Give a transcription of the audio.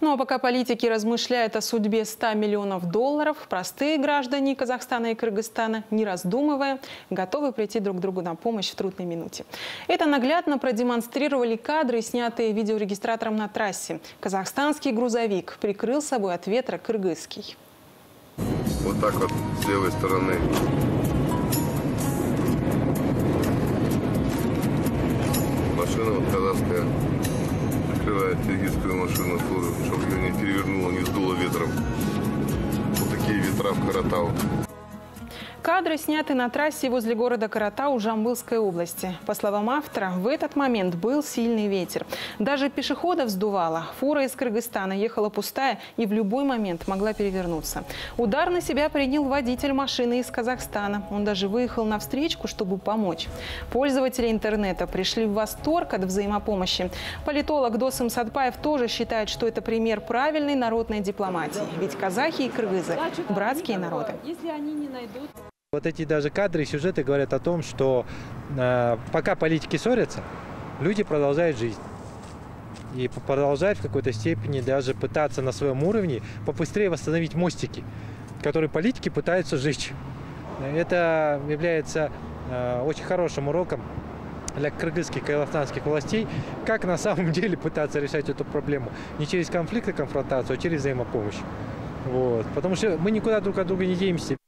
Ну а пока политики размышляют о судьбе 100 миллионов долларов, простые граждане Казахстана и Кыргызстана, не раздумывая, готовы прийти друг другу на помощь в трудной минуте. Это наглядно продемонстрировали кадры, снятые видеорегистратором на трассе. Казахстанский грузовик прикрыл собой от ветра кыргызский. Вот так вот с левой стороны. Машина вот казахская прикрывает киргизскую машину, чтобы ее не перевернуло, не сдуло ветром. Вот такие ветра в Каратау. Кадры сняты на трассе возле города Каратау Жамбылской области. По словам автора, в этот момент был сильный ветер. Даже пешеходов сдувало. Фура из Кыргызстана ехала пустая и в любой момент могла перевернуться. Удар на себя принял водитель машины из Казахстана. Он даже выехал на встречку, чтобы помочь. Пользователи интернета пришли в восторг от взаимопомощи. Политолог Досым Садпаев тоже считает, что это пример правильной народной дипломатии. Ведь казахи и кыргызы – братские народы. Если они не найдут... Вот эти даже кадры и сюжеты говорят о том, что э, пока политики ссорятся, люди продолжают жизнь. И продолжают в какой-то степени даже пытаться на своем уровне побыстрее восстановить мостики, которые политики пытаются сжечь. Это является э, очень хорошим уроком для кыргызских и казахстанских властей, как на самом деле пытаться решать эту проблему. Не через конфликт и конфронтацию, а через взаимопомощь. Вот. Потому что мы никуда друг от друга не денемся.